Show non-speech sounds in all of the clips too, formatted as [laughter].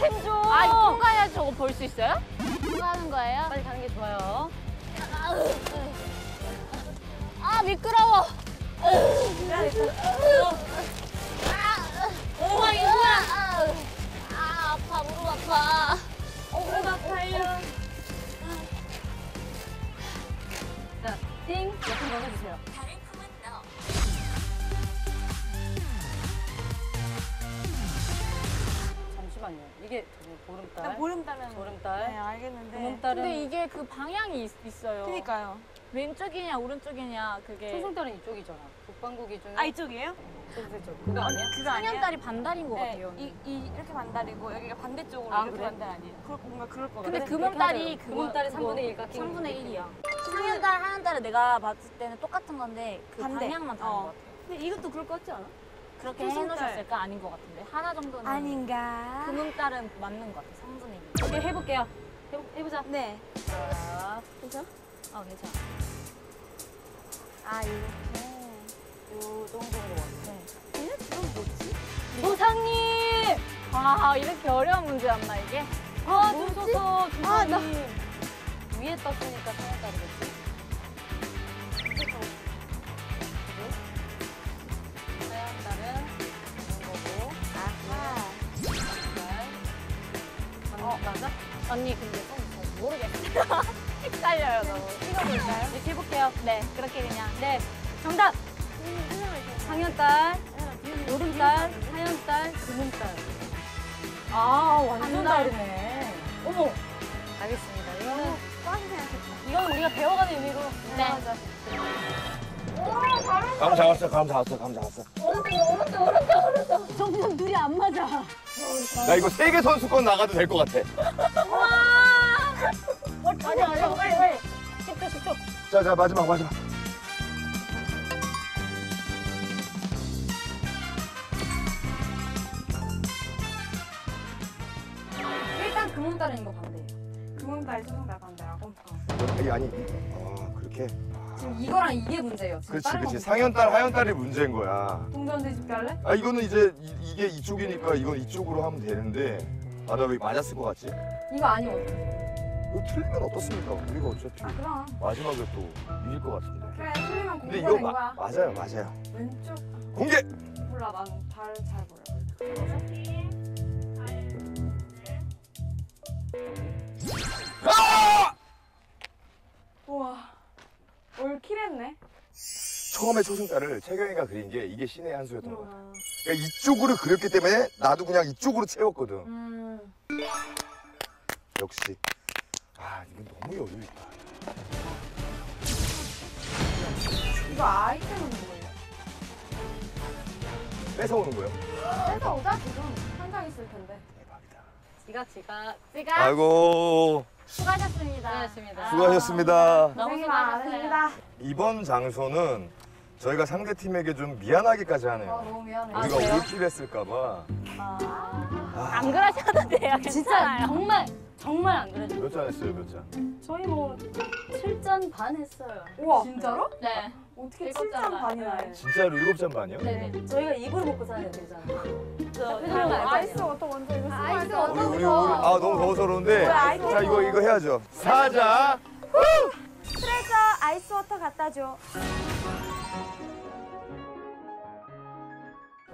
템 좀. 아, 이거 통과해야지 저거 볼 수 있어요? 하는 거예요? 빨리 가는 게 좋아요. 아 미끄러워. 오, 이거 뭐야? 아 아파 무릎 아파. 무릎 아파요. 자, 띵. 옆으로 넣어주세요. 잠시만요. 이게 저기 보름달. 보름달은 보름달. 네 알겠는데. 보름달은 근데 이게 그 방향이 있, 있어요. 그니까요. 왼쪽이냐 오른쪽이냐 그게 초승달은 이쪽이잖아. 북반구기 중에 아 이쪽이에요? 초승달 그거 아니야? 그거 아니에요? 상현달이 반달인 것 네, 같아요. 이, 이 이렇게 반달이고 여기가 반대쪽으로 아, 이렇게 그래? 반달 아니에요? 그럴, 뭔가 그럴 것 근데 같아요. 금음달이 그거 금음달이 3분의 1 깎이는 3분의 거지. 1이야. 상현달, 하현달은 내가 봤을 때는 똑같은 건데 그 반대. 방향만 다른 어. 것 같아. 근데 이것도 그럴 것 같지 않아? 그렇게. 해놓으셨을까? 아닌 것 같은데. 하나 정도는 아닌가? 금음달은 맞는 것 같아. 3분의 1. 오케이, 해볼게요. 해보, 해보자. 네. 자, 그죠? 아, 괜찮아. 아 이렇게. 요 정도로 왔어. 얘네 지금 뭐지? 조상님! 아, 이렇게 어려운 문제였나, 이게? 아, 뭐지? 주소서, 아, 나- 조상님. 위에 떴으니까 상현달이겠지. 언니, 근데 좀잘 모르겠어요. [laughs] 헷갈려요, 너무. 찍어볼까요? 이렇게 해볼게요. 네, 그렇게 그냥. 네, 정답! 상현달, 보름달, 하얀달, 금음달. 아, 완전 다르네. 어머! 알겠습니다. 이거는, 이거는 우리가 배워가는 의미로. 네. 하자. 감 잡았어, 감 잡았어, 감 잡았어. 점점 둘이 안 맞아. 나 이거 세계 선수권 나가도 될 것 같아. 아니, 아니, 빨리, 빨리. 10초, 10초. 자, 자, 마지막, 마지막. 일단 금음달은 이거 반대예요. 금음달 초승달 반달하고. 아니, 아니, 아, 그렇게. 지금 이거랑 이게 문제예요. 지금 그렇지, 다른 그렇지. 건 상현달, 하현달이 문제인 거야. 동전 뒤집기 할래? 아, 이거는 이제 이, 게 이쪽이니까 이건 이쪽으로 하면 되는데. 아, 나 왜 맞았을 것 같지? 이거 아니거든. 이 거 틀리면 어떻습니까? 우리가 어차피 아 그럼. 마지막에 또 이길 것 같은데. 그래 틀리면 근데 이거 공부된 마, 거야. 맞아요, 맞아요. 왼쪽. 공개! 몰라 난달잘 몰라. 아! 우와. 올킬했네. 처음에 초승달을 채경이가 그린 게 이게 신의 한 수였던 것 같아. 그러니까 이쪽으로 그렸기 때문에 나도 그냥 이쪽으로 채웠거든. 음. 역시. 아, 이건 너무 여유 있다. 이거 아이템은 뭐예요? 뺏어오는 거예요? 회사 오자 지금 한장 있을 텐데. 대박이다. 지각, 지각. 지각 아이고, 수고하셨습니다. 수고하셨습니다. 수고하셨습니다. 너무 고생이. 많으십니다. 이번 장소는 저희가 상대 팀에게 좀 미안하기까지 아, 하네요. 너무 미안해. 우리가 그래요? 올킬 했을까봐. 안 그러셔도 돼요. [laughs] 진짜 괜찮아요. 정말, 정말 안 그래도. 몇 잔 했어요, 몇 잔? 저희 뭐 7잔 반 했어요. 우와. 진짜로? 네. 어떻게 일곱 7장 잔 반이나 해? 네. 진짜로 일곱 잔 반이요? 네네. 저희가 입으로 먹고 사는 애들이잖아요. 저 알거 아이스. 워터 먼저 이거 쓰고 아이스 할까? 워터. 우리, 우리, 우리, 아, 너무 더워서 그러는데. 아이템 자, 이거, 이거 해야죠. 사자. 트레저 ice water 갖다 줘.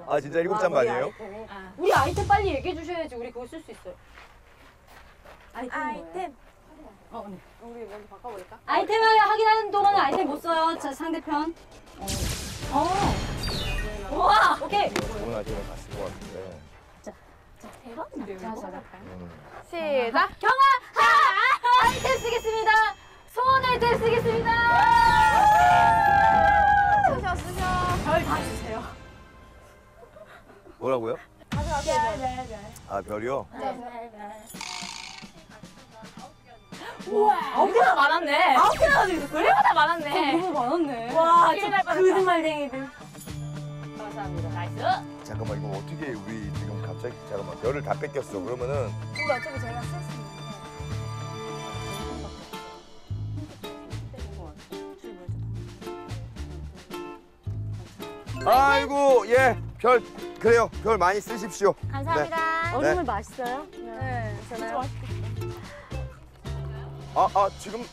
아, 진짜 일곱 잔 반이에요? 아이템이. 아. 우리 아이템 빨리 얘기해 주셔야지 우리 그거 쓸 수 있어요. 아이템? 아이템. 어, 네. 우리 먼저 바꿔볼까? 아이템을 확인하는 동안은 아이템 못 써요. 자, 상대편. 어. 어. 우와! 오케이. 좋은 아이템을 봤을 것 같은데. 대박인데. 자, 자, 자. 음. 시작. 경아! 하! 아이템 쓰겠습니다. 소원 아이템 쓰겠습니다. 뭐라고요? 네, 아, 별이요? 우와! 아홉 개나 많았네. 아홉 개나 가지고 있었어요? 우리보다 많았네. 너무 많았네. 와, 뻔했다. 거짓말쟁이들. 감사합니다. nice. 잠깐만, 이거 어떻게 우리 지금 갑자기, 잠깐만, 별을 다 뺏겼어. 그러면은. 이거 어차피 제가 쓸 수 있는 아이고 예별 그래요 별 많이 쓰십시오. 감사합니다. 얼음물 맛있어요? 네, 괜찮아요. 아, 아 지금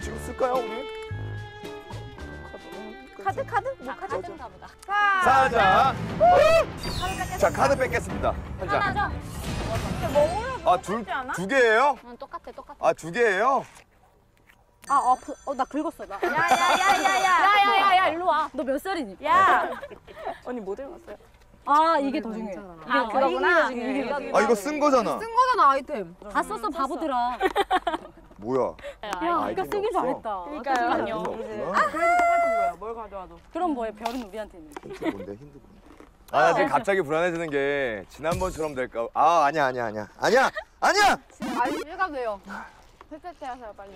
지금 쓸까요 오늘? 카드 카드? 뭐 아, 카드? 카드인가 보다. 사자. 자 카드 뺏겠습니다 한 장. 하나죠? 아둘두 개예요? 응, 똑같아, 똑같아. 아 두 개예요? 아, 어, 어, 나 긁었어. 나. 야야야야야. 야야야야, 일로 와. 너 몇 살이니? 야. 언니 뭐 들었어요? 아, 이게 더 중요해. 아, 그거구나. 이게 더 중요해. 아 이거 쓴 거잖아. 거잖아 아이템. 다 썼어, 바보들아. [laughs] 뭐야? 야, 아, 쓰길 없어? 잘했다. 그러니까요. 똑같은 거야. 뭘 가져와도. 그럼 뭐해? 별은 우리한테 있는. 힌트 뭔데 힌트 뭔데? 아 나 지금 갑자기 불안해지는 게 지난번처럼 될까? 아 아니야 아니야 아니야 아니야 아니야. 아니 얘가 돼요. 세세테 하세요 빨리.